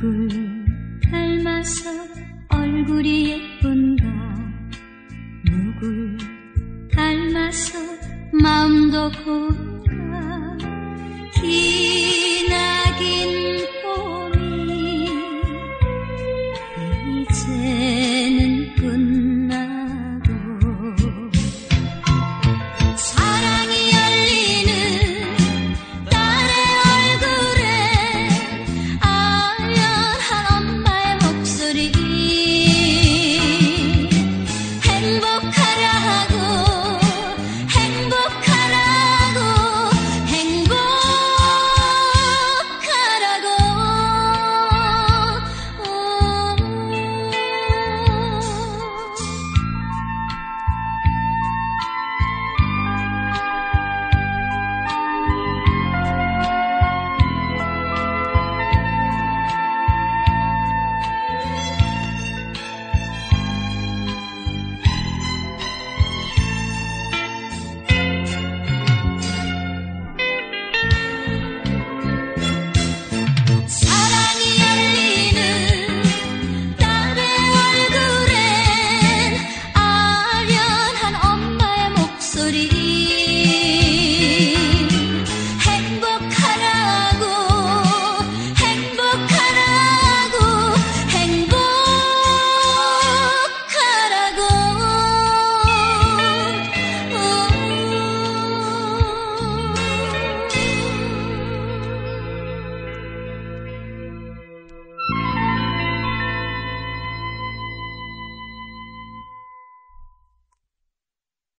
누굴 닮아서 얼굴이 예쁜가? 누굴 닮아서 마음도 고운가 city